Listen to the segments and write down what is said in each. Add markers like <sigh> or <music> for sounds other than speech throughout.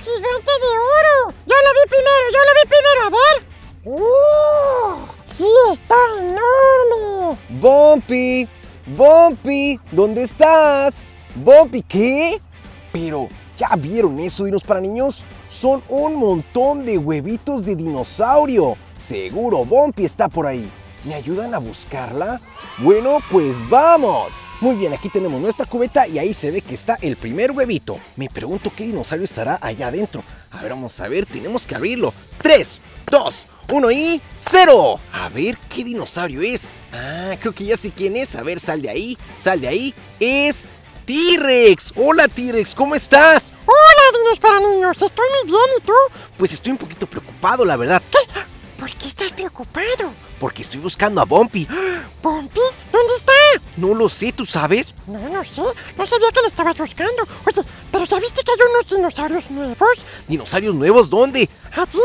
gigante de oro! ¡Yo lo vi primero! ¡Yo lo vi primero! A ver. ¡Uh! ¡Sí está enorme! Bumpy, Bumpy, ¿dónde estás? Bumpy, ¿qué? Pero, ¿ya vieron eso, dinos para niños? Son un montón de huevitos de dinosaurio. Seguro Bumpy está por ahí. ¿Me ayudan a buscarla? Bueno, pues vamos. Muy bien, aquí tenemos nuestra cubeta y ahí se ve que está el primer huevito. Me pregunto qué dinosaurio estará allá adentro. A ver, vamos a ver, tenemos que abrirlo. 3, 2, 1 y 0. A ver, ¿qué dinosaurio es? Ah, creo que ya sé quién es. A ver, sal de ahí, sal de ahí. Es T-Rex. Hola T-Rex, ¿cómo estás? Hola, dinos para niños. Estoy muy bien, ¿y tú? Pues estoy un poquito preocupado, la verdad. ¿Qué? ¿Por qué estás preocupado? Porque estoy buscando a Bumpy. ¿Bumpy? ¿Dónde está? No lo sé, ¿tú sabes? No, no sé. No sabía que lo estabas buscando. Oye, ¿pero ya viste que hay unos dinosaurios nuevos? ¿Dinosaurios nuevos dónde? ¡Allí!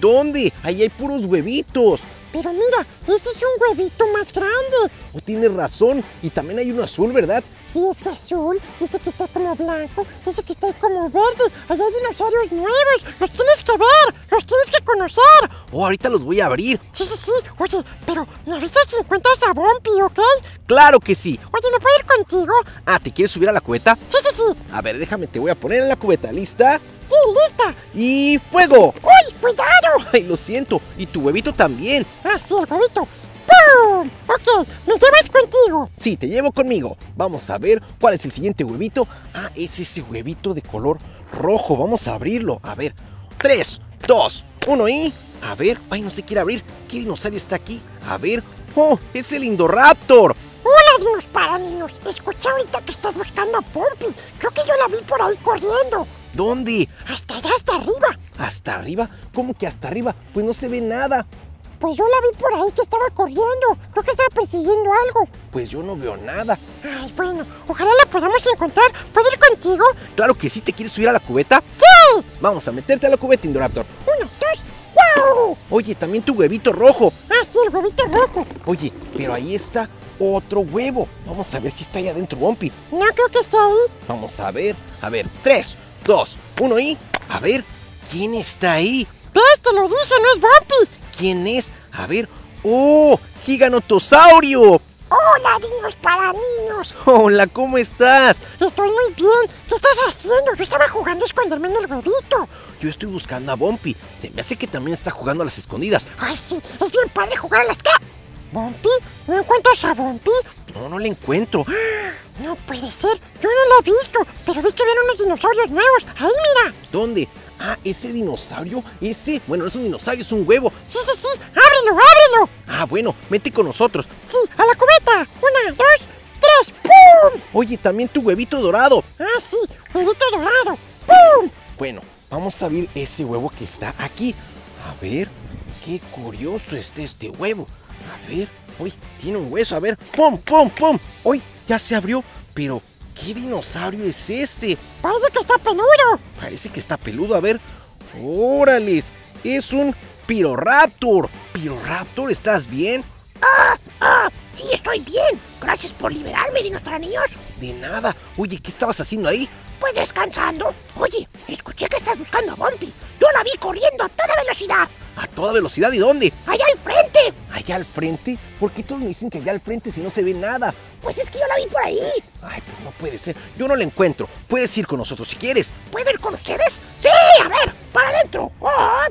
¿Dónde? Ahí hay puros huevitos. Pero mira, ese es un huevito más grande. Oh, tienes razón. Y también hay uno azul, ¿verdad? Sí, es azul. Ese que está como blanco. Ese que está como verde. Allá hay dinosaurios nuevos. Los tienes que ver. Los tienes que conocer. Oh, ahorita los voy a abrir. Sí, sí, sí. Oye, pero me avisas si encuentras a Bumpy, ¿ok? Claro que sí. Oye, ¿me puedo ir contigo? Ah, ¿te quieres subir a la cubeta? Sí, sí, sí. A ver, déjame, te voy a poner en la cubeta. ¿Lista? Sí, lista. Y fuego. ¡Uy, cuidado! <laughs> Ay, lo siento. Y tu huevito también. Ah, sí, el huevito. ¡Pum! Ok, ¿me llevas contigo? Sí, te llevo conmigo. Vamos a ver cuál es el siguiente huevito. Ah, es ese huevito de color rojo. Vamos a abrirlo. A ver. 3, 2, 1 y... A ver. Ay, no se quiere abrir. ¿Qué dinosaurio está aquí? A ver. ¡Oh! Es el Indoraptor. Hola, dinos para niños. Escuché ahorita que estás buscando a Bumpy. Creo que yo la vi por ahí corriendo. ¿Dónde? Hasta allá, hasta arriba. ¿Hasta arriba? ¿Cómo que hasta arriba? Pues no se ve nada. Pues yo la vi por ahí que estaba corriendo. Creo que estaba persiguiendo algo. Pues yo no veo nada. Ay, bueno, ojalá la podamos encontrar. ¿Puedo ir contigo? Claro que sí, ¿te quieres subir a la cubeta? ¡Sí! Vamos a meterte a la cubeta, Indoraptor. Uno, dos, ¡wow! Oye, también tu huevito rojo. Ah, sí, el huevito rojo. Oye, pero ahí está otro huevo. Vamos a ver si está ahí adentro, Bumpy. No creo que esté ahí. Vamos a ver. A ver, 3, 2, 1 y... A ver, ¿quién está ahí? ¿Ves? Te lo dije, no es Bumpy. ¿Quién es? A ver. ¡Oh! ¡Giganotosaurio! Hola, dinos para niños. Hola, ¿cómo estás? Estoy muy bien. ¿Qué estás haciendo? Yo estaba jugando a esconderme en el huevito. Yo estoy buscando a Bumpy. Se me hace que también está jugando a las escondidas. Ay, sí, es bien padre jugar a las que... ¿Bumpy? ¿No encuentras a Bumpy? No, no le encuentro. No puede ser. Yo no la he visto, pero vi que ven unos dinosaurios nuevos. Ahí, mira. ¿Dónde? Ah, ese dinosaurio, ese. Bueno, no es un dinosaurio, es un huevo. Sí, sí, sí. Ábrelo, ábrelo. Ah, bueno, vete con nosotros. Sí, a la cubeta. Una, dos, tres. ¡Pum! Oye, también tu huevito dorado. Ah, sí, huevito dorado. ¡Pum! Bueno, vamos a abrir ese huevo que está aquí. A ver, qué curioso está este huevo. A ver, uy, tiene un hueso. A ver, ¡pum, pum, pum! Uy, ya se abrió. Pero, ¿qué dinosaurio es este? Parece que está peludo. Parece que está peludo. A ver, órales, es un piroraptor. Piroraptor, ¿estás bien? ¡Ah! ¡Ah! Sí, estoy bien. Gracias por liberarme, dinos para niños. De nada. Oye, ¿qué estabas haciendo ahí? Pues descansando. Oye, escuché que estás buscando a Bumpy. Yo la vi corriendo a toda velocidad. ¿A toda velocidad? ¿Y dónde? ¡Allá al frente! ¿Allá al frente? ¿Por qué todos me dicen que allá al frente si no se ve nada? Pues es que yo la vi por ahí. Ay, pues no puede ser. Yo no la encuentro. Puedes ir con nosotros si quieres. ¿Puedo ir con ustedes? Sí, a ver, para adentro.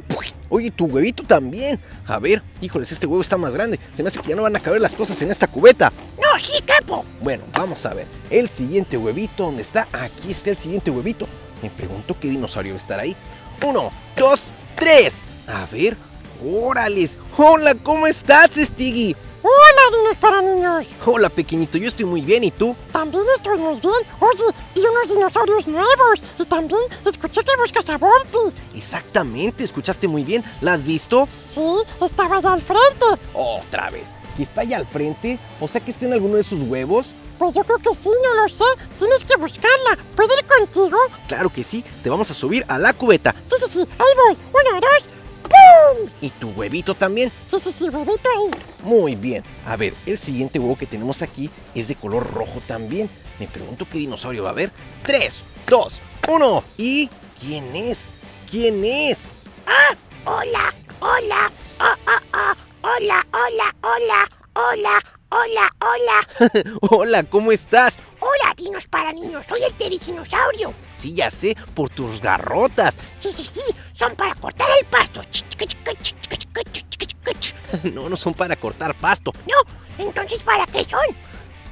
¡Puy! Oye, tu huevito también. A ver, híjoles, este huevo está más grande. Se me hace que ya no van a caber las cosas en esta cubeta. No, sí, capo. Bueno, vamos a ver. El siguiente huevito, ¿dónde está? Aquí está el siguiente huevito. Me pregunto qué dinosaurio va a estar ahí. Uno, dos, tres. A ver. ¡Órales! Hola, ¿cómo estás, Stiggy? Hola, dinos para niños. Hola, pequeñito, yo estoy muy bien, ¿y tú? También estoy muy bien. Oye, vi unos dinosaurios nuevos. Y también escuché que buscas a Bumpy. Exactamente, escuchaste muy bien. ¿La has visto? Sí, estaba allá al frente. Otra vez. ¿Que está allá al frente? O sea que está en alguno de sus huevos. Pues yo creo que sí, no lo sé. Tienes que buscarla. ¿Puedo ir contigo? Claro que sí, te vamos a subir a la cubeta. Sí, sí, sí. Ahí voy. Uno, dos. ¡Pum! ¿Y tu huevito también? Sí, sí, sí, huevito ahí. Muy bien. A ver, el siguiente huevo que tenemos aquí es de color rojo también. Me pregunto qué dinosaurio va a haber. 3, 2, 1. ¿Y ¿Quién es? ¿Quién es? Ah, hola, hola, ah, ah, ah, hola, hola, hola, hola, hola, hola. <laughs> Hola, ¿cómo estás? Hola, dinos para niños, soy el teriginosaurio. Sí, ya sé, por tus garrotas. Sí, sí, sí, son para cortar el pasto. No, no son para cortar pasto. No, entonces ¿para qué son?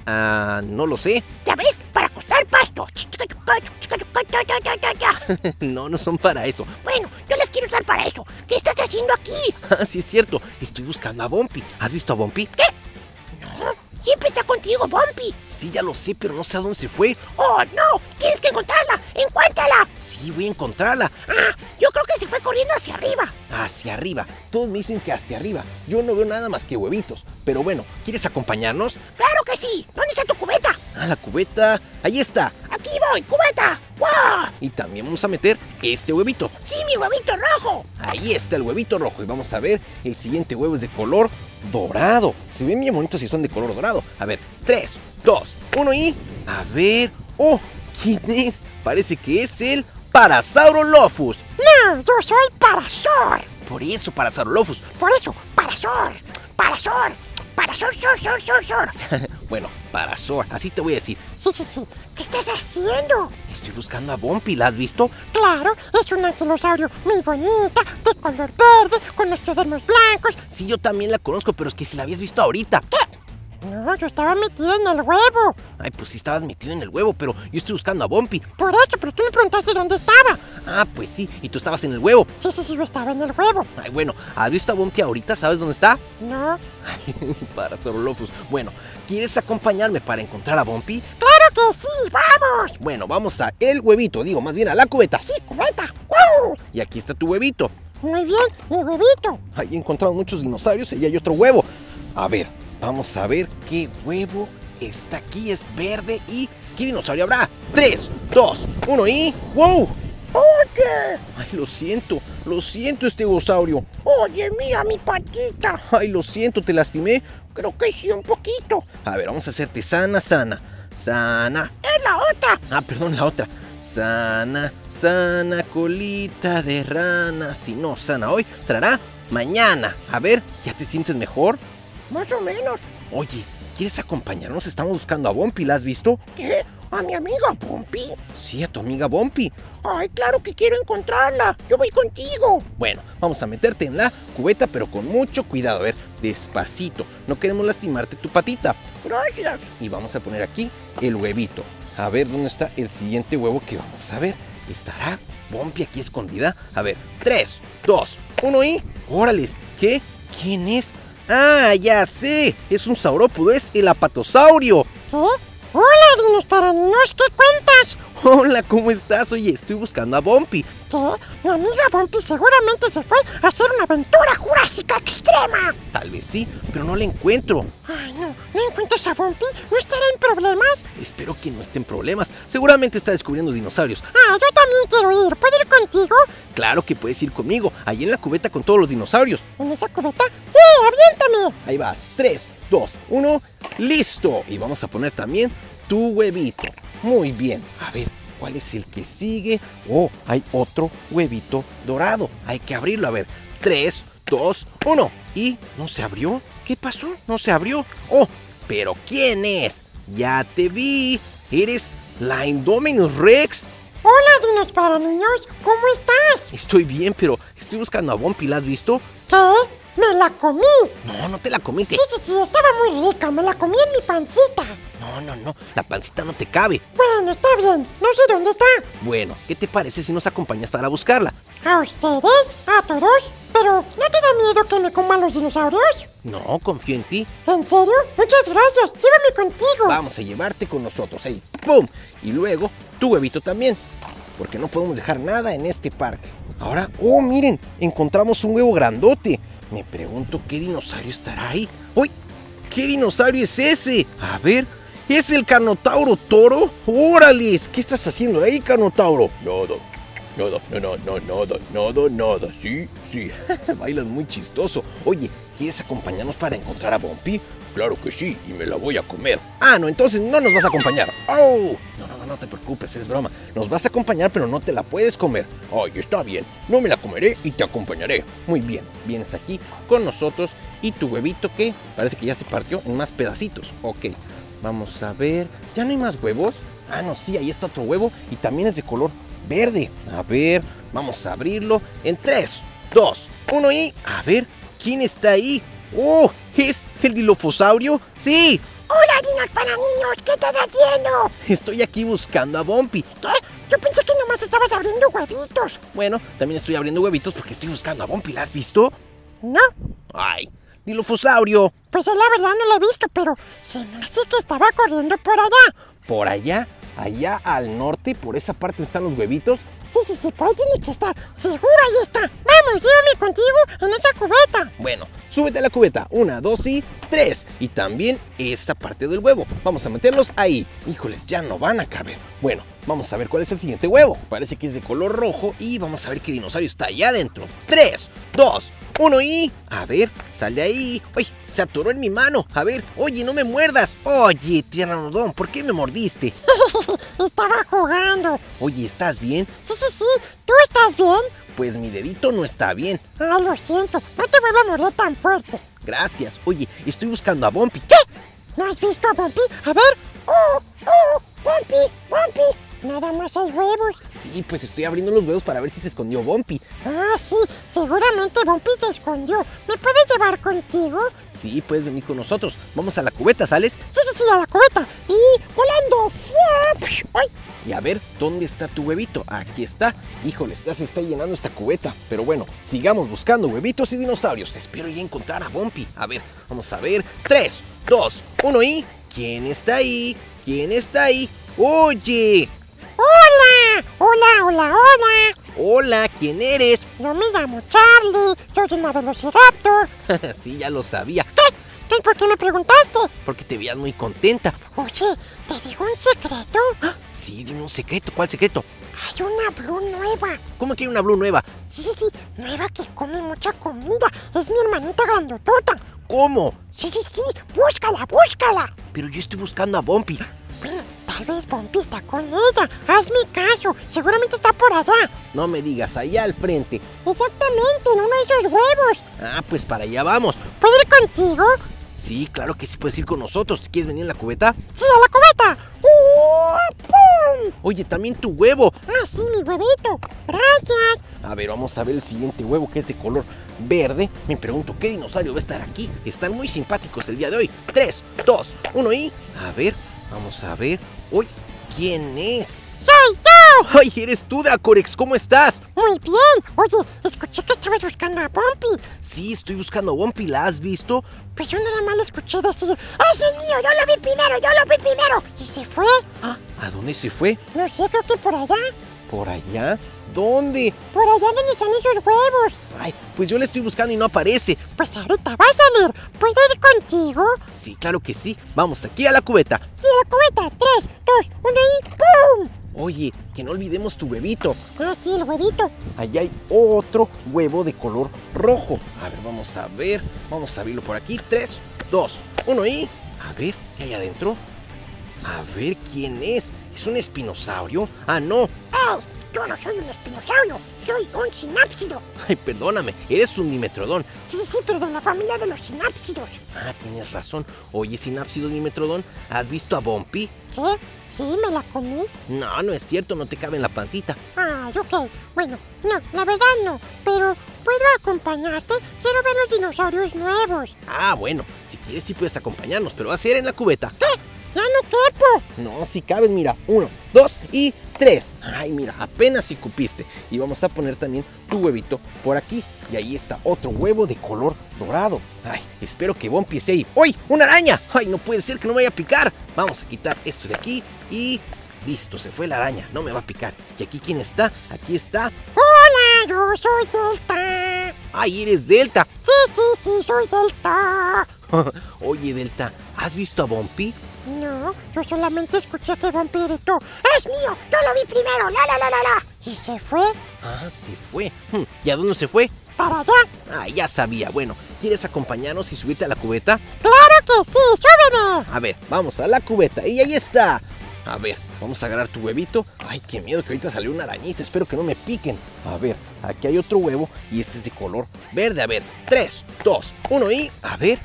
Ah, no lo sé. ¿Ya ves? Para cortar pasto. No, no son para eso. Bueno, yo les quiero usar para eso. ¿Qué estás haciendo aquí? Ah, sí es cierto, estoy buscando a Bumpy. ¿Has visto a Bumpy? ¿Qué? Siempre está contigo, Bumpy. Sí, ya lo sé, pero no sé a dónde se fue. Oh, no, tienes que encontrarla. Encuéntrala. Sí, voy a encontrarla. Ah, yo creo que se fue corriendo hacia arriba. Hacia arriba. Todos me dicen que hacia arriba. Yo no veo nada más que huevitos. Pero bueno, ¿quieres acompañarnos? Claro que sí. ¿Dónde está tu cubeta? Ah, la cubeta. Ahí está. Aquí voy, cubeta. ¡Wow! Y también vamos a meter este huevito. Sí, mi huevito rojo. Ahí está el huevito rojo. Y vamos a ver, el siguiente huevo es de color dorado. Se ven bien bonitos si son de color dorado. A ver, 3, 2, 1 y... A ver... ¡Oh! ¿Quién es? Parece que es el Parasaurolophus. No, yo soy Parasor. Por eso, Parasaurolophus. Por eso, Parasor. Parasor. Parasor, sor, sor, sor, sor. <laughs> bueno, Parasaur. Así te voy a decir. Sí, sí, sí. ¿Qué estás haciendo? Estoy buscando a Bumpy. ¿La has visto? Claro, es un anquilosaurio muy bonita, de color verde, con los estodermos blancos. Sí, yo también la conozco, pero es que si la habías visto ahorita. ¿Qué? No, yo estaba metida en el huevo. Ay, pues sí estabas metido en el huevo, pero yo estoy buscando a Bumpy. Por eso, pero tú me preguntaste dónde estaba. Ah, pues sí, y tú estabas en el huevo. Sí, sí, sí, yo estaba en el huevo. Ay, bueno, ¿has visto a Bumpy ahorita? ¿Sabes dónde está? No. <laughs> para Zorolofus. Bueno, ¿quieres acompañarme para encontrar a Bumpy? ¡Claro que sí! ¡Vamos! Bueno, vamos a el huevito, digo, más bien a la cubeta. Sí, cubeta. ¡Wow! Y aquí está tu huevito. Muy bien, mi huevito. Ahí he encontrado muchos dinosaurios y hay otro huevo. A ver, vamos a ver qué huevo está aquí. Es verde y... ¿Qué dinosaurio habrá? 3, 2, 1 y... ¡Wow! ¡Oye! Ay, lo siento, lo siento, estegosaurio. Oye, mira mi patita. Ay, lo siento, te lastimé. Creo que sí, un poquito. A ver, vamos a hacerte sana, sana. Sana. Es la otra. Ah, perdón, la otra. Sana, sana, colita de rana. Si no sana hoy, sanará mañana. A ver, ¿ya te sientes mejor? Más o menos. Oye, ¿quieres acompañarnos? Estamos buscando a Bumpy, ¿la has visto? ¿Qué? ¿A mi amiga Bumpy? Sí, a tu amiga Bumpy. Ay, claro que quiero encontrarla. Yo voy contigo. Bueno, vamos a meterte en la cubeta, pero con mucho cuidado. A ver, despacito. No queremos lastimarte tu patita. Gracias. Y vamos a poner aquí el huevito. A ver dónde está el siguiente huevo que vamos a ver. ¿Estará Bumpy aquí escondida? A ver, 3, 2, 1 y... ¡Órales! ¿Qué? ¿Quién es? ¡Ah, ya sé! Es un saurópodo, es el apatosaurio. ¿Qué? Hola, dinos para niños, ¿qué cuentas? Hola, ¿cómo estás? Oye, estoy buscando a Bumpy. ¿Qué? Mi amiga Bumpy seguramente se fue a hacer una aventura jurásica extrema. Tal vez sí, pero no la encuentro. Ay, no, ¿no encuentras a Bumpy? ¿No estará en problemas? Espero que no esté en problemas. Seguramente está descubriendo dinosaurios. Ah, yo también quiero ir. ¿Puedo ir contigo? Claro que puedes ir conmigo, ahí en la cubeta con todos los dinosaurios. ¿En esa cubeta? ¡Sí, aviéntame! Ahí vas. 3, 2, 1. ¡Listo! Y vamos a poner también tu huevito. Muy bien. A ver, ¿cuál es el que sigue? Oh, hay otro huevito dorado. Hay que abrirlo. A ver. 3, 2, 1. ¿Y no se abrió? ¿Qué pasó? No se abrió. Oh, pero ¿quién es? Ya te vi. Eres la Indominus Rex. Hola, dinos para niños, ¿cómo estás? Estoy bien, pero estoy buscando a Bumpy. ¿La has visto? ¿Qué? ¡Me la comí! No, no te la comiste. Sí, sí, sí, estaba muy rica, me la comí en mi pancita. No, no, no. La pancita no te cabe. Bueno, está bien, no sé dónde está. Bueno, ¿qué te parece si nos acompañas para buscarla? ¿A ustedes? ¿A todos? Pero, ¿no te da miedo que me coman los dinosaurios? No, confío en ti. ¿En serio? Muchas gracias, llévame contigo. Vamos a llevarte con nosotros. Ahí, ¡pum! Y luego, tu huevito también. Porque no podemos dejar nada en este parque. Ahora, oh, miren, encontramos un huevo grandote. Me pregunto qué dinosaurio estará ahí. ¡Uy! ¿Qué dinosaurio es ese? A ver, ¿es el Carnotauro toro? ¡Órales! ¿Qué estás haciendo ahí, Carnotauro? Nada, nada, no, no, no, nada, nada, nada. Sí, sí. <laughs> Bailan muy chistoso. Oye, ¿quieres acompañarnos para encontrar a Bumpy? claro que sí, y me la voy a comer. Ah, no, entonces no nos vas a acompañar. ¡Oh! No, no, no, no te preocupes, es broma. Nos vas a acompañar, pero no te la puedes comer. Ay, está bien. No me la comeré y te acompañaré. Muy bien, vienes aquí con nosotros y tu huevito que parece que ya se partió en más pedacitos. Ok, vamos a ver. ¿Ya no hay más huevos? Ah, no, sí, ahí está otro huevo y también es de color verde. A ver, vamos a abrirlo en 3, 2, 1 y... A ver, ¿quién está ahí? ¡Oh! ¿Es el dilofosaurio? ¡Sí! Hola, dinos para niños, ¿qué estás haciendo? Estoy aquí buscando a Bumpy. ¿Qué? Yo pensé que nomás estabas abriendo huevitos. Bueno, también estoy abriendo huevitos porque estoy buscando a Bumpy. ¿La has visto? No, ¡Ay! ¡Dilofosaurio! pues yo la verdad no la he visto, pero se me hace que estaba corriendo por allá. Por allá, allá al norte, por esa parte están los huevitos. Sí, sí, sí, por ahí tiene que estar. Seguro ahí está. Vamos, llévame contigo en esa cubeta. Bueno, súbete a la cubeta. Una, dos y tres. Y también esta parte del huevo. Vamos a meterlos ahí. Híjoles, ya no van a caber. Bueno, vamos a ver cuál es el siguiente huevo. Parece que es de color rojo y vamos a ver qué dinosaurio está allá adentro. Tres, dos, uno y... A ver, sal de ahí. ¡Ay! Se atoró en mi mano. A ver, oye, no me muerdas. Oye, tiranodón, ¿por qué me mordiste? <laughs> Estaba jugando. Oye, ¿estás bien? Sí, sí, sí. ¿Tú estás bien? Pues mi dedito no está bien. Ay, lo siento. No te vuelvo a morder tan fuerte. Gracias. Oye, estoy buscando a Bumpy. ¿Qué? ¿No has visto a Bumpy? A ver. ¡Oh, oh! ¡Bumpy, Bumpy! Nada más hay huevos. Sí, pues estoy abriendo los huevos para ver si se escondió Bumpy. Ah, sí. Seguramente Bumpy se escondió. ¿Me puedes llevar contigo? Sí, puedes venir con nosotros. Vamos a la cubeta, ¿sales? Sí, sí, sí, a la cubeta. Y volando. Y a ver, ¿dónde está tu huevito? Aquí está. Híjoles, ya se está llenando esta cubeta. Pero bueno, sigamos buscando huevitos y dinosaurios. Espero ya encontrar a Bumpy. A ver, vamos a ver. 3, 2, 1 y... ¿Quién está ahí? ¿Quién está ahí? ¡Oye! ¡Hola! ¡Hola, hola, hola! ¿quién eres? Yo me llamo Charlie. Soy una velociraptor. <laughs> sí, ya lo sabía. ¿Qué? ¿Entonces por qué me preguntaste? Porque te veías muy contenta. Oye, ¿te digo un secreto? <gasps> Sí, dime un secreto. ¿Cuál secreto? Hay una Blue nueva. ¿Cómo que hay una Blue nueva? Sí, sí, sí. Nueva que come mucha comida. Es mi hermanita grandotota. ¿Cómo? Sí, sí, sí. Búscala, búscala. Pero yo estoy buscando a Bumpy. Tal vez Bumpy está con ella. Hazme caso. Seguramente está por allá. No me digas, allá al frente. Exactamente, en uno de esos huevos. Ah, pues para allá vamos. ¿Puedo ir contigo? Sí, claro que sí puedes ir con nosotros. ¿Quieres venir en la cubeta? Sí, a la cubeta. ¡Uh, ¡Pum! Oye, también tu huevo. Ah, sí, mi huevito. Gracias. A ver, vamos a ver el siguiente huevo que es de color verde. Me pregunto qué dinosaurio va a estar aquí. Están muy simpáticos el día de hoy. 3, 2, 1 y... A ver, vamos a ver. Uy, ¿quién es? ¡Soy yo! ¡Ay, eres tú, Dracorex! ¿Cómo estás? Muy bien. Oye, escuché que estabas buscando a Bumpy. Sí, estoy buscando a Bumpy. ¿La has visto? Pues yo nada más le escuché decir, ¡Ese es mío! ¡Yo lo vi primero! ¡Yo lo vi primero! Y se fue. Ah, ¿a dónde se fue? No sé, creo que por allá. ¿Por allá? ¿Dónde? Por allá donde están esos huevos. Ay, pues yo le estoy buscando y no aparece. Pues ahorita va a salir. ¿Puedo ir contigo? Sí, claro que sí. Vamos aquí a la cubeta. Sí, la cubeta. Tres, dos, uno y ¡pum! Oye, que no olvidemos tu huevito. Ah, sí, el huevito. Allá hay otro huevo de color rojo. A ver, vamos a ver. Vamos a abrirlo por aquí. 3, 2, 1 y... A ver, ¿qué hay adentro? A ver, ¿quién es? ¿Es un espinosaurio? Ah, no. ¡Ey! Yo no soy un espinosaurio. Soy un sinápsido. Ay, perdóname. Eres un dimetrodón. Sí, sí, pero de la familia de los sinápsidos. Ah, tienes razón. Oye, sinápsido dimetrodón, ¿has visto a Bumpy? ¿Qué? Sí, me la comí. No, no es cierto. No te cabe en la pancita. Ay, ok. Bueno, no, la verdad no. Pero, ¿puedo acompañarte? Quiero ver los dinosaurios nuevos. Ah, bueno. Si quieres sí puedes acompañarnos, pero va a ser en la cubeta. ¿Qué? ¡Ya no quepo! No, si cabes, mira. Uno, dos y tres. Ay, mira, apenas si cupiste. Y vamos a poner también tu huevito por aquí. Y ahí está otro huevo de color dorado. Ay, espero que Bumpy esté ahí. ¡Uy! ¡Una araña! ¡Ay, no puede ser que no me vaya a picar! Vamos a quitar esto de aquí y... Listo, se fue la araña, no me va a picar. ¿Y aquí quién está? Aquí está. ¡Hola! Yo soy Delta. ¡Ay, eres Delta! Sí, sí, sí, soy Delta. <laughs> Oye, Delta, ¿has visto a Bumpy? No, yo solamente escuché que Bumpy gritó, ¡Es mío! ¡Yo lo vi primero! ¡La, la, la, la, la! Y se fue Ah, se fue. Hmm, ¿Y a dónde se fue? para allá. Ah, ya sabía. Bueno, ¿quieres acompañarnos y subirte a la cubeta? ¡Claro que sí! ¡Súbeme! A ver, vamos a la cubeta. Y ahí está. A ver, vamos a agarrar tu huevito. Ay, qué miedo que ahorita salió una arañita. Espero que no me piquen. A ver, aquí hay otro huevo y este es de color verde. A ver, 3, 2, 1 y... A ver.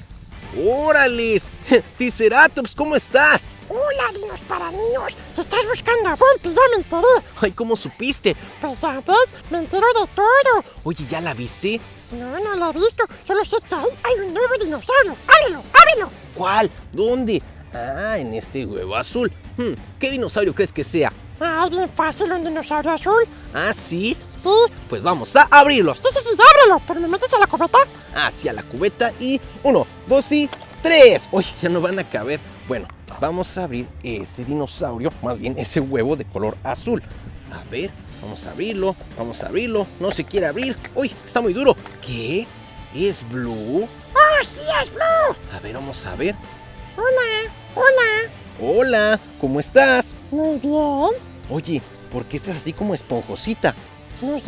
¡Órales! <laughs> Triceratops, ¿cómo estás? Hola, dinos para niños. Estás buscando a Bumpy, ya me enteré. Ay, ¿cómo supiste? Pues ya ves, me entero de todo. Oye, ¿ya la viste? No, no la he visto. Solo sé que ahí hay un nuevo dinosaurio. ¡Ábrelo, ábrelo! ¿Cuál? ¿Dónde? Ah, en ese huevo azul. Hmm, ¿Qué dinosaurio crees que sea? Ay, bien fácil, un dinosaurio azul. Ah, sí. Sí, Pues vamos a abrirlos. sí, sí, sí, ábrelo. Pero me metes a la cubeta. Hacia la cubeta y uno, dos y tres. Uy, ya no van a caber. Bueno, vamos a abrir ese dinosaurio, más bien ese huevo de color azul. A ver, vamos a abrirlo, vamos a abrirlo. No se quiere abrir. Uy, está muy duro. ¿Qué? ¿Es blue? ¡Oh, sí, es Blue! A ver, vamos a ver. Hola, hola. Hola, ¿cómo estás? Muy bien. Oye, ¿por qué estás así como esponjosita? No sé.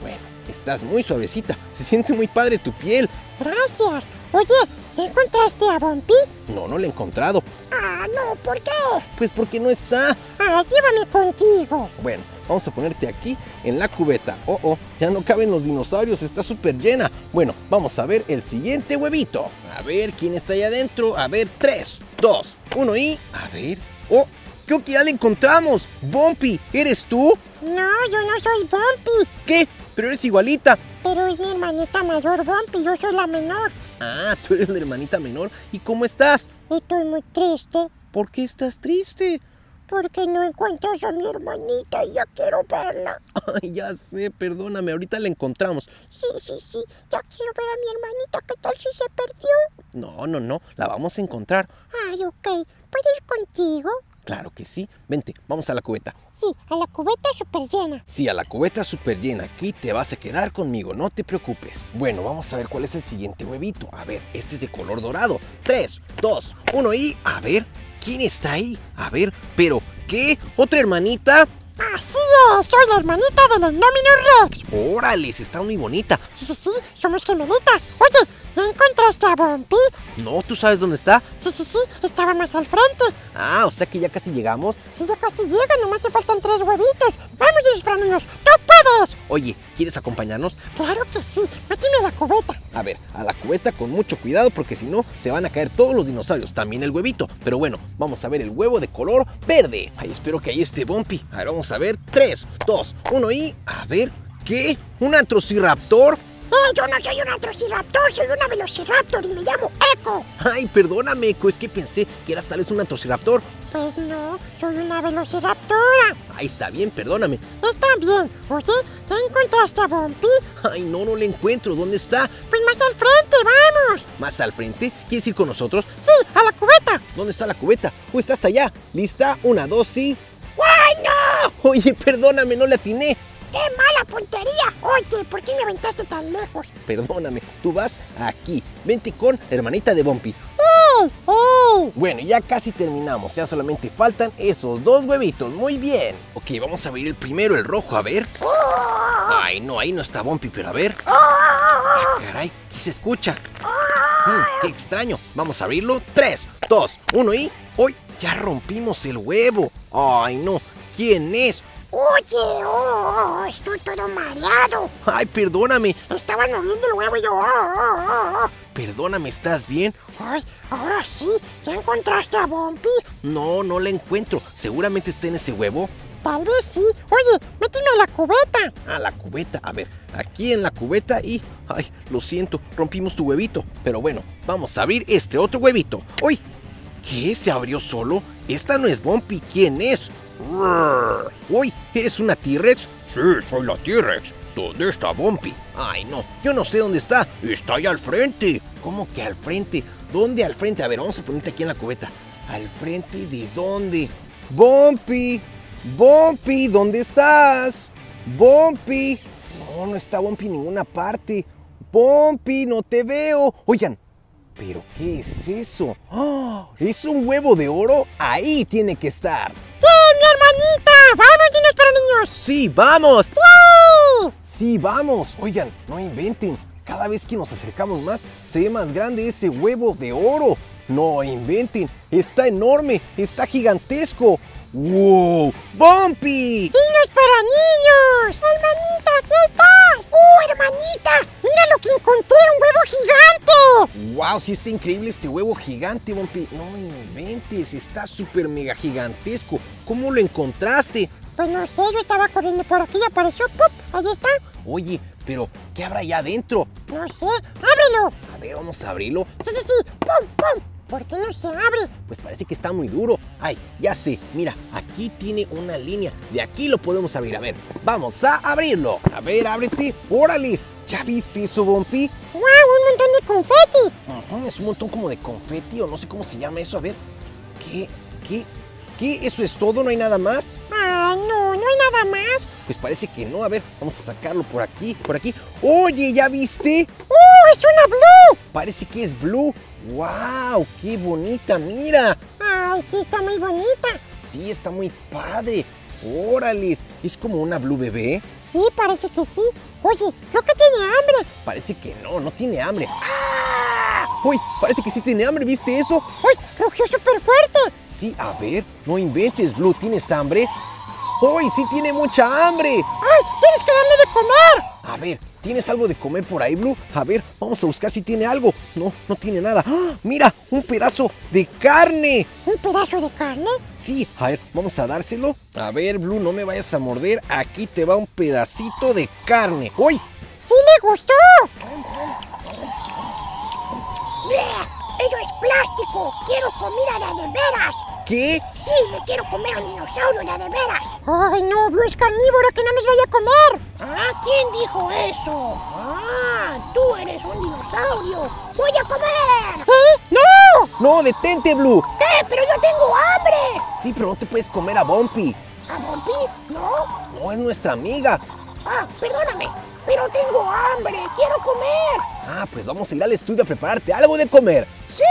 Bueno, estás muy suavecita. Se siente muy padre tu piel. Gracias. Oye, ¿ya encontraste a Bumpy? No, no la he encontrado. Ah, no, ¿por qué? Pues porque no está. Ah, llévame contigo. Bueno, vamos a ponerte aquí en la cubeta. Oh, oh, ya no caben los dinosaurios, está súper llena. Bueno, vamos a ver el siguiente huevito. A ver quién está ahí adentro. A ver, 3, 2, 1 y. A ver. Oh, creo que ya la encontramos. Bumpy, ¿eres tú? No, yo no soy Bumpy. ¿Qué? Pero eres igualita. Pero es mi hermanita mayor, Bumpy. Yo soy la menor. Ah, tú eres la hermanita menor. ¿Y cómo estás? Estoy muy triste ¿Por qué estás triste? porque no encuentro a mi hermanita y ya quiero verla. Ay, ya sé, perdóname, ahorita la encontramos. Sí, sí, sí. Ya quiero ver a mi hermanita. ¿Qué tal si se perdió? No, no, no, la vamos a encontrar. Ay, ok. ¿Puedo ir contigo? Claro que sí. Vente, vamos a la cubeta. Sí, a la cubeta súper llena. Sí, a la cubeta súper llena. Aquí te vas a quedar conmigo, no te preocupes. Bueno, vamos a ver cuál es el siguiente huevito. A ver, este es de color dorado. 3, 2, 1 y... A ver, ¿quién está ahí? A ver, pero... ¿Qué? ¿Otra hermanita? Así es, soy la hermanita del Indominus Rex. Órale, está muy bonita. Sí, sí, sí, somos gemelitas. Oye, ¿ya encontraste a Bumpy? No, ¿tú sabes dónde está? Sí, sí, sí, estaba más al frente. Ah, o sea que ya casi llegamos. Sí, ya casi llega, nomás te faltan tres huevitos. Vamos, niños, ¡tú puedes! Oye, ¿quieres acompañarnos? Claro que sí, méteme a la cubeta. A ver, a la cubeta con mucho cuidado porque si no se van a caer todos los dinosaurios, también el huevito. Pero bueno, vamos a ver el huevo de color verde. Ay, espero que ahí esté Bumpy. A ver, vamos a ver. 3, 2, 1 y... A ver, ¿qué? ¿Un Atrociraptor? Eh, yo no soy un atrociraptor, soy una velociraptor y me llamo Echo. Ay, perdóname, Eco, es que pensé que eras tal vez un Atrociraptor. Pues no, soy una velociraptora. Ay, está bien, perdóname. Está bien. Oye, ¿ya encontraste a Bumpy? Ay, no, no le encuentro. ¿Dónde está? Pues más al frente, vamos. ¿Más al frente? ¿Quieres ir con nosotros? Sí, a la cubeta. ¿Dónde está la cubeta? ¿O está hasta allá? ¿Lista? Una, dos y... ¡Ay, no! Oye, perdóname, no le atiné. ¡Qué mala puntería! Oye, ¿por qué me aventaste tan lejos? Perdóname, tú vas aquí. Vente con hermanita de Bumpy. ¡Ey! ¡Ey! Bueno, ya casi terminamos. Ya solamente faltan esos dos huevitos. Muy bien. Ok, vamos a abrir el primero, el rojo. A ver. Ay, no, ahí no está Bumpy, pero a ver. Ah, caray, ¿qué se escucha? Mm, qué extraño. Vamos a abrirlo. 3, 2, 1 y... ¡Uy! Ya rompimos el huevo. Ay, no. ¿Quién es? Oye, oh, oh, estoy todo mareado. Ay, perdóname. Estaban moviendo el huevo y yo, oh, oh. Perdóname, ¿estás bien? Ay, ahora sí, ¿ya encontraste a Bumpy? No, no la encuentro. Seguramente está en ese huevo. Tal vez sí. Oye, méteme a la cubeta. A la cubeta. A ver, aquí en la cubeta y... Ay, lo siento, rompimos tu huevito. Pero bueno, vamos a abrir este otro huevito. ¡Uy! ¿Qué? ¿Se abrió solo? Esta no es Bumpy. ¿Quién es? ¡Uy! ¿Eres una T-Rex? Sí, soy la T-Rex. ¿Dónde está Bumpy? Ay, no. Yo no sé dónde está. Está ahí al frente. ¿Cómo que al frente? ¿Dónde al frente? A ver, vamos a ponerte aquí en la cubeta. ¿Al frente de dónde? ¡Bumpy! ¡Bumpy! ¿Dónde estás? ¡Bumpy! No, no está Bumpy en ninguna parte. ¡Bumpy! ¡No te veo! Oigan, ¿pero qué es eso? ¡Ah! ¿Es un huevo de oro? Ahí tiene que estar. ¡Sí, mi hermanita! ¡Vamos, dinos para niños! ¡Sí, vamos! ¡Sí! Sí, vamos. Oigan, no inventen. cada vez que nos acercamos más, se ve más grande ese huevo de oro. No inventen, está enorme, está gigantesco. ¡Wow! ¡Bumpy! ¡Dinos para niños! ¡Hermanita, aquí estás! ¡Uh, hermanita! ¡Mira lo que encontré! ¡Un huevo gigante! ¡Wow! Sí está increíble este huevo gigante, Bumpy. No inventes, está súper mega gigantesco. ¿Cómo lo encontraste? Pues no sé, yo estaba corriendo por aquí y apareció. ¡Pop! Ahí está. Oye, pero ¿qué habrá allá adentro? No sé. ¡Ábrelo! A ver, vamos a abrirlo. Sí, sí, sí. ¡Pum, pum! ¿Por qué no se abre? Pues parece que está muy duro. Ay, ya sé. Mira, aquí tiene una línea. De aquí lo podemos abrir. A ver, vamos a abrirlo. A ver, ábrete. ¡Órales! ¿Ya viste eso, Bumpy? ¡Wow! ¡Un montón de confeti! Es un montón como de confeti o no sé cómo se llama eso. A ver, ¿qué? ¿Qué? ¿Qué? ¿Eso es todo? ¿No hay nada más? ¡Ay, no! ¿No hay nada más? Pues parece que no. A ver, vamos a sacarlo por aquí, por aquí. Oye, ¿ya viste? ¡Uh! ¡Es una blue! Parece que es blue. ¡Wow! ¡Qué bonita! ¡Mira! ¡Ay, sí, está muy bonita! Sí, está muy padre. ¡Órales! ¿Es como una blue bebé? Sí, parece que sí. Oye, creo que tiene hambre. Parece que no, no tiene hambre. ¡Ah! ¡Uy! Parece que sí tiene hambre, ¿viste eso? ¡Uy! ¡Rugió súper fuerte! Sí, a ver, no inventes, Blue, ¿tienes hambre? ¡Uy! ¡Sí tiene mucha hambre! ¡Ay! ¡Tienes que darle de comer! A ver, ¿tienes algo de comer por ahí, Blue? A ver, vamos a buscar si tiene algo. No, no tiene nada. ¡Ah! ¡Mira! ¡Un pedazo de carne! ¿Un pedazo de carne? Sí, a ver, vamos a dárselo. A ver, Blue, no me vayas a morder. Aquí te va un pedacito de carne. ¡Uy! ¡Sí le gustó! ¡Eso es plástico! ¡Quiero comida de de veras! ¿Qué? Sí, me quiero comer a un dinosaurio de de veras. ¡Ay, no! Blue es carnívoro, que no nos vaya a comer. Ah, ¿quién dijo eso? Ah, tú eres un dinosaurio. ¡Voy a comer! ¿Eh? ¡No! ¡No, detente, Blue! ¿Qué? ¡Pero yo tengo hambre! Sí, pero no te puedes comer a Bumpy. ¿A Bumpy? ¿No? No es nuestra amiga. Ah, perdóname, pero tengo hambre. ¡Quiero comer! Ah, pues vamos a ir al estudio a prepararte algo de comer. ¡Sí!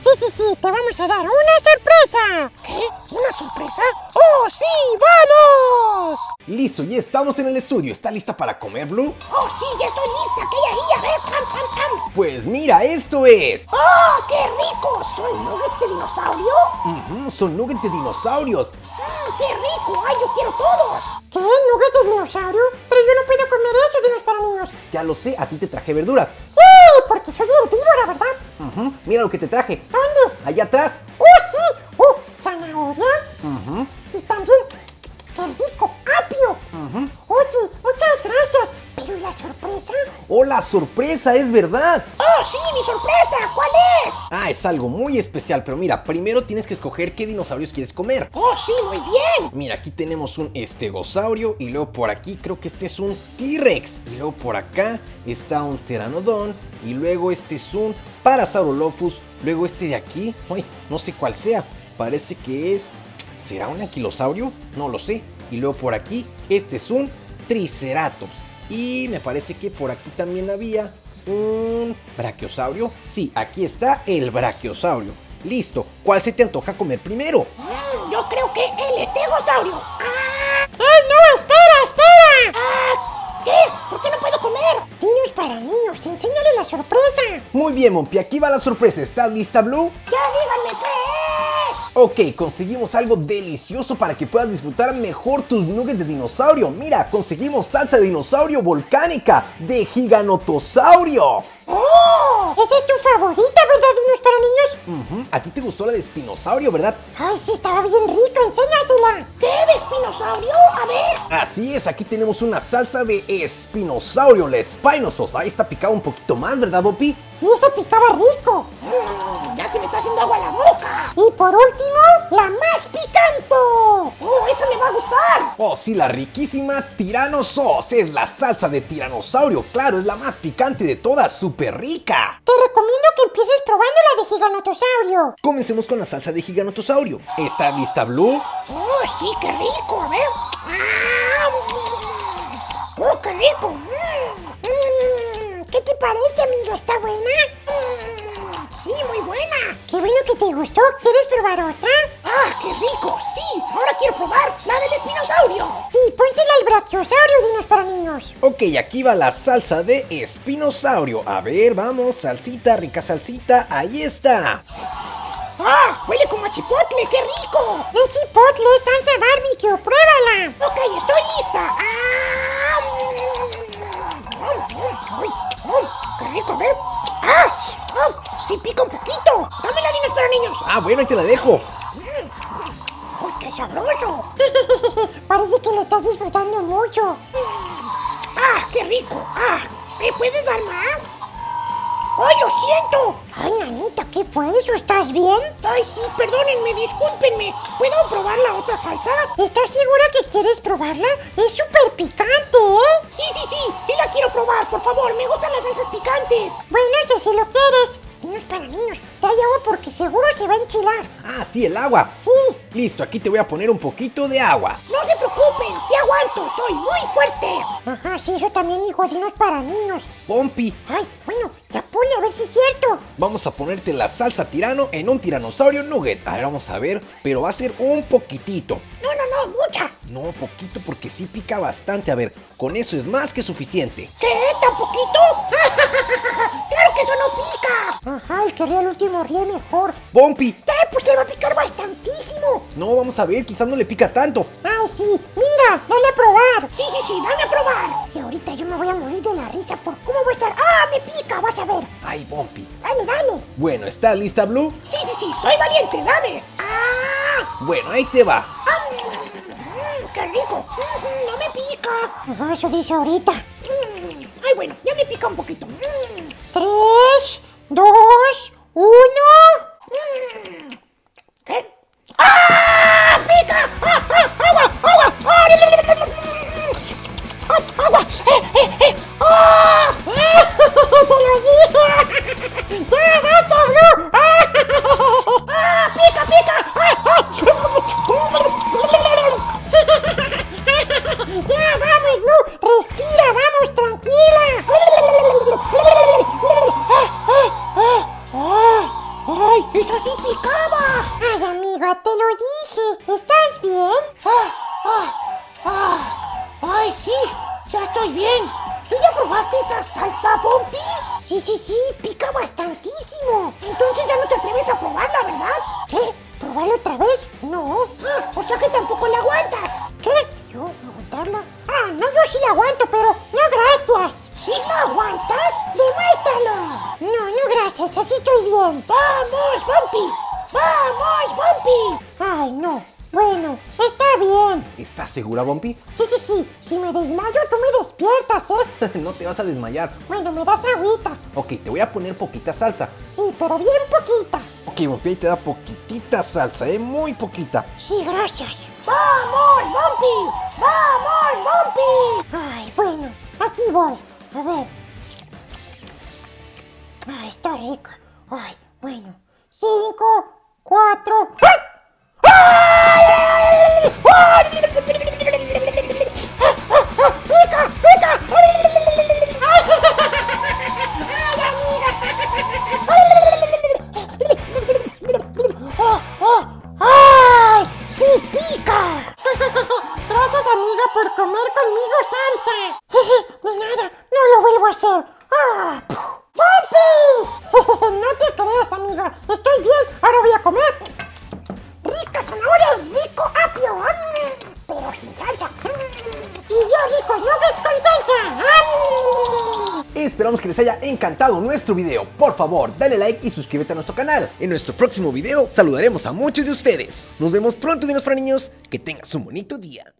Sí, sí, sí, te vamos a dar una sorpresa. ¿Qué? ¿Una sorpresa? ¡Oh, sí! ¡Vamos! Listo, ya estamos en el estudio. ¿Está lista para comer, Blue? ¡Oh, sí! ¡Ya estoy lista! ¿Qué hay ahí? A ver, pam, pam, pam. Pues mira, esto es. ¡Oh, qué rico! ¿Son nuggets de dinosaurio? Ujú, son nuggets de dinosaurios. ¡Mmm, qué rico! ¡Ay, yo quiero todos! ¿Qué? ¿Nuggets de dinosaurio? Pero yo no puedo comer eso, dinos para niños. Ya lo sé, a ti te traje verduras. Sí, porque soy herbívora, ¿verdad? Mira lo que te traje. ¿Dónde? Allá atrás. ¡Oh, sí! ¡Oh, zanahoria! Ujú. Y también, qué rico, apio. Oye, muchas gracias. Pero ¿y la sorpresa? ¡Oh, la sorpresa! ¡Es verdad! ¡Oh, sí! ¡Mi sorpresa! ¿Cuál es? Ah, es algo muy especial, pero mira, primero tienes que escoger qué dinosaurios quieres comer. ¡Oh, sí! ¡Muy bien! Mira, aquí tenemos un estegosaurio y luego por aquí creo que este es un T-Rex. Y luego por acá está un Pteranodon y luego este es un Parasaurolophus. Luego este de aquí, uy, no sé cuál sea. Parece que es... ¿Será un anquilosaurio? No lo sé. Y luego por aquí, este es un Triceratops. Y me parece que por aquí también había un brachiosaurio. Sí, aquí está el brachiosaurio. Listo, ¿cuál se te antoja comer primero? Mm, yo creo que el estegosaurio. ¡Ah! ¡Ey, no! ¡Espera, espera! ¡Ah! ¿Qué? ¿Por qué no puedo comer? Para niños, enséñale la sorpresa. Muy bien, Mompi, aquí va la sorpresa. ¿Estás lista, Blue? ¡Ya díganme qué! Ok, conseguimos algo delicioso para que puedas disfrutar mejor tus nuggets de dinosaurio. Mira, conseguimos salsa de dinosaurio volcánica de giganotosaurio. ¡Oh! Esa es tu favorita, ¿verdad, dinos para niños? Ujú, A ti te gustó la de espinosaurio, ¿verdad? Ay, sí, estaba bien rica, enséñasela. ¿Qué? ¿De espinosaurio? A ver. Así es, aquí tenemos una salsa de espinosaurio, la Spinosaurus. Ahí está picado un poquito más, ¿verdad, Bopi? Sí, eso picaba rico. Mm, ya se me está haciendo agua la boca. Y por último, la más picante. ¡Oh, esa me va a gustar! Oh, sí, la riquísima Tiranosaurus. Es la salsa de tiranosaurio. Claro, es la más picante de todas, súper rica. Te recomiendo que empieces probando la de giganotosaurio. Comencemos con la salsa de giganotosaurio. ¿Estás lista, Blue? ¡Oh, sí, qué rico! A ver. ¡Ah! mm. ¡Oh, qué rico! ¿Qué te parece, amiga? ¿Está buena? Mm, Sí, muy buena. Qué bueno que te gustó. ¿Quieres probar otra? ¡Ah, qué rico! Sí, ahora quiero probar la del espinosaurio. Sí, pónsela al brachiosaurio, dinos para niños. Ok, aquí va la salsa de espinosaurio. A ver, vamos, salsita, rica salsita, ahí está. ¡Ah! ¡Huele como a chipotle! ¡Qué rico! El chipotle salsa barbecue, pruébala. Ok, estoy lista. ¡Ah! ¡Sí pica un poquito! ¡Dámela, dinos para niños! Ah, bueno, ahí te la dejo. ¡Ay, qué sabroso! <laughs> Parece que lo estás disfrutando mucho. ¡Ah, qué rico! ¡Ah! ¿Me puedes dar más? ¡Ay, lo siento! Ay, nanita, ¿qué fue eso? ¿Estás bien? ¡Ay, sí, perdónenme, discúlpenme! ¿Puedo probar la otra salsa? ¿Estás segura que quieres probarla? Es súper picante, ¿eh? Sí, sí, sí, sí la quiero probar, por favor, me gustan las salsas picantes. Bueno, eso si lo quieres. Dinos para niños, trae agua porque seguro se va a enchilar. Ah, sí, el agua. Sí. Listo, aquí te voy a poner un poquito de agua. No se preocupen, sí aguanto, soy muy fuerte. Ajá, sí, eso también, hijo, dinos para niños. Pompi, Ay, bueno, a ver si es cierto. vamos a ponerte la salsa tirano en un tiranosaurio nugget. A ver, vamos a ver, pero va a ser un poquitito. No, no, no, mucha. No, poquito porque sí pica bastante. A ver, con eso es más que suficiente. ¿Qué? ¿Tan poquito? <laughs> ¡Claro que eso no pica! Ajá, el que ríe el último ríe mejor. Pompi, ¡Eh, pues le va a picar bastantísimo! no, vamos a ver, quizás no le pica tanto. Ay, sí, mira, dale a probar. Sí, sí, sí, Pompi. Dale, dale. Bueno, ¿estás lista, Blue? Sí, sí, sí, soy valiente, dame. ¡Ah! Bueno, ahí te va. ¡Ah! Mm, ¡Qué rico! Mm, ¡No me pica! Ajá, eso dice ahorita. Mm, ¡Ay, bueno, ya me pica un poquito! Te lo dije. ¿Estás bien? ¡Ah! ¡Ah! ¡Ah! ¡Ay, sí! ¡Ya estoy bien! ¿Tú ya probaste esa salsa, Pompi? Sí, sí, sí, pica bastantísimo. Entonces ya no te atreves a probarla, ¿verdad? ¿Qué? ¿Probarla otra vez? No. Ah, o sea que tampoco la aguantas. ¿Qué? ¿Yo aguantarla? Ah, no, yo sí la aguanto, pero no gracias. ¿Sí la aguantas? ¡Demuéstralo! No, no gracias, así estoy bien. ¡Vamos, Pompi! ¡Vamos, Pompi! Ay, no. Bueno, está bien. ¿Estás segura, Pompi? Sí, sí, sí. Si me desmayo, tú me despiertas, ¿eh? <laughs> no te vas a desmayar. Bueno, me das agüita. Ok, te voy a poner poquita salsa. Sí, pero bien poquita. Ok, Pompi, ahí te da poquitita salsa, ¿eh? Muy poquita. Sí, gracias. ¡Vamos, Pompi! ¡Vamos, Pompi! Ay, bueno, aquí voy. A ver. Ay, está rica. Ay, bueno. Cinco, cuatro. ¡Ay! ¡Pica, Por favor, dale like y suscríbete a nuestro canal. En nuestro próximo video saludaremos a muchos de ustedes. Nos vemos pronto, dinos para niños. Que tengas un bonito día.